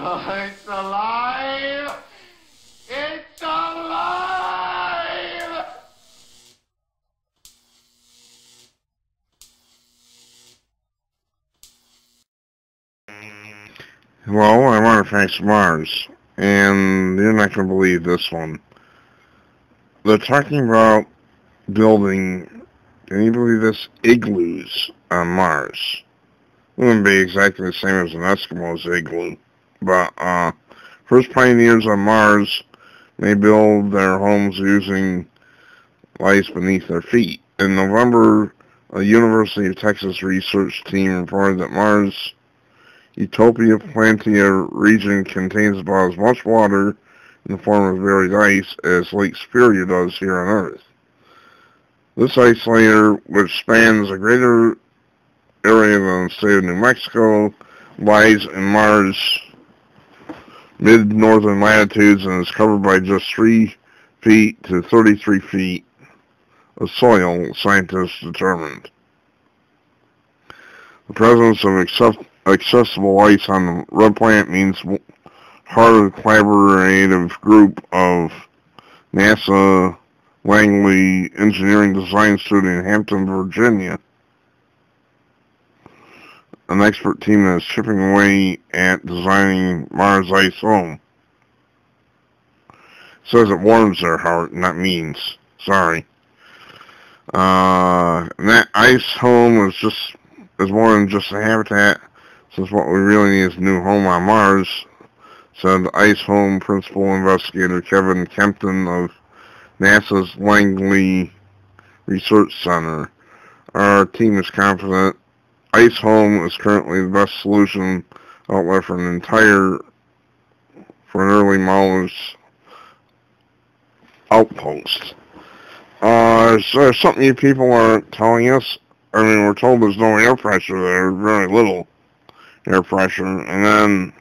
It's alive! It's alive! Well, I want to face Mars, and you're not going to believe this one. They're talking about building, can you believe this, igloos on Mars. It wouldn't be exactly the same as an Eskimo's igloo but uh, first pioneers on Mars may build their homes using ice beneath their feet. In November, a University of Texas research team reported that Mars' Utopia Planitia region contains about as much water in the form of buried ice as Lake Superior does here on Earth. This ice layer, which spans a greater area than the state of New Mexico, lies in Mars' mid-northern latitudes and is covered by just 3 feet to 33 feet of soil, scientists determined. The presence of accessible ice on the red planet means harder collaborative group of NASA Langley Engineering Design Studio in Hampton, Virginia. An expert team that is chipping away at designing Mars Ice Home. says it warms their heart, not means. Sorry. Uh, that ice home is just is more than just a habitat, since what we really need is a new home on Mars, said Ice Home Principal Investigator Kevin Kempton of NASA's Langley Research Center. Our team is confident Ice Home is currently the best solution outlet for an entire, for an early Mars outpost. Uh, there something you people aren't telling us? I mean, we're told there's no air pressure there, very little air pressure, and then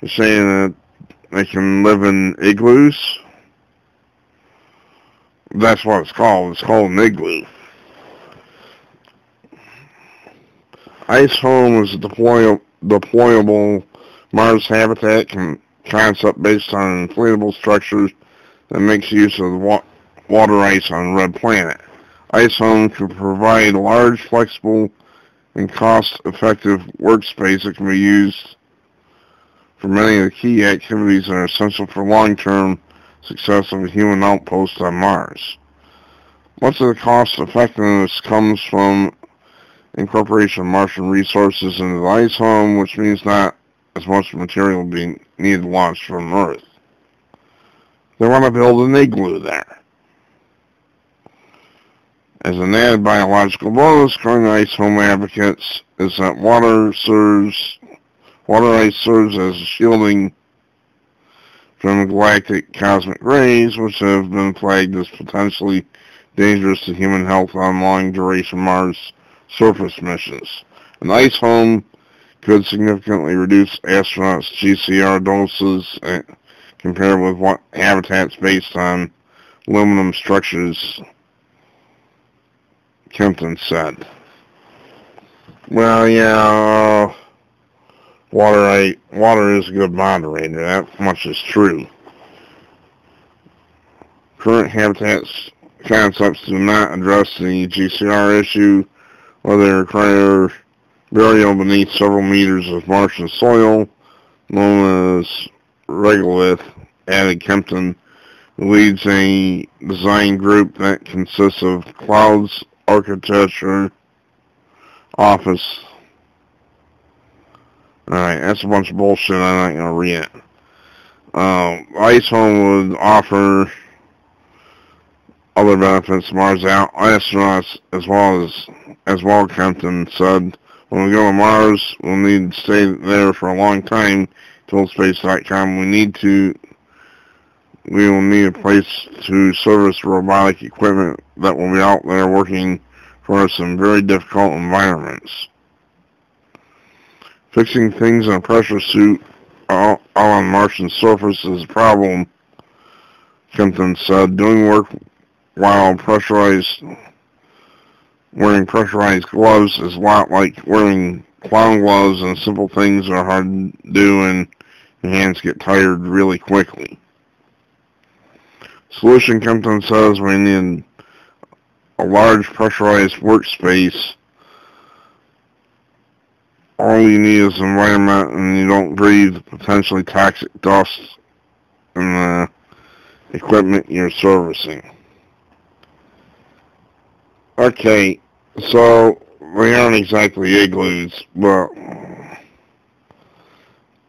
you're saying that they can live in igloos? That's what it's called. It's called an igloo. Ice Home is a deploy deployable Mars habitat concept based on inflatable structures that makes use of the water ice on Red Planet. Ice Home can provide large, flexible, and cost-effective workspace that can be used for many of the key activities that are essential for long-term success of a human outpost on Mars. Much of the cost effectiveness comes from incorporation of Martian resources into the ice home, which means not as much material being needed launched from Earth. They want to build an igloo there. As an added biological bonus, according ice home advocates, is that water serves, water ice serves as a shielding from galactic cosmic rays, which have been flagged as potentially dangerous to human health on long-duration Mars surface missions. An ice home could significantly reduce astronauts' GCR doses uh, compared with what habitats based on aluminum structures Kempton said. Well, yeah, uh, water, I, water is a good moderator. That much is true. Current habitats concepts do not address the GCR issue, or they require burial beneath several meters of Martian soil, known as regolith, added Kempton, leads a design group that consists of clouds architecture, office. Alright, that's a bunch of bullshit. I'm not going to read it. Um, Ice Home would offer other benefits Mars astronauts as well as as well Kempton said when we go to Mars we'll need to stay there for a long time told space.com we need to we will need a place to service robotic equipment that will be out there working for some very difficult environments. Fixing things in a pressure suit all on Martian surface is a problem, Kempton said. Doing work while pressurized, wearing pressurized gloves is a lot like wearing clown gloves and simple things are hard to do and your hands get tired really quickly. Solution Kempton says we need a large pressurized workspace all you need is environment and you don't breathe potentially toxic dust in the equipment you're servicing. Okay, so they aren't exactly igloos, but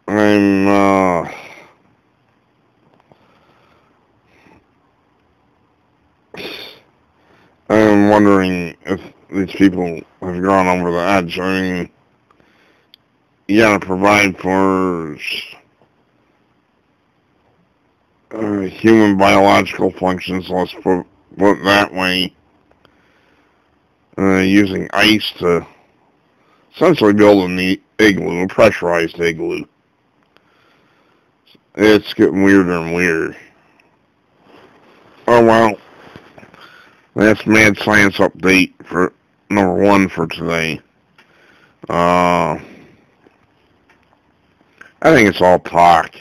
I'm uh I'm wondering if these people have gone over the edge. I mean, you gotta provide for uh, human biological functions, let's put, put that way, uh, using ice to essentially build an igloo, a pressurized igloo. It's getting weirder and weirder. Oh well. That's Mad Science Update for number one for today. Uh, I think it's all talk.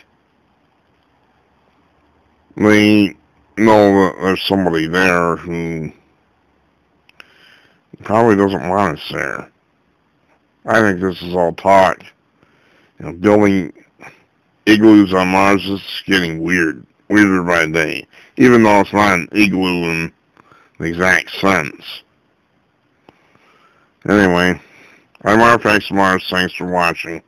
They know that there's somebody there who probably doesn't want us there. I think this is all talk. You know, building igloos on Mars is getting weird, weirder by day. Even though it's not an igloo in the exact sense. Anyway, I'm RFX Mars. Thanks for watching.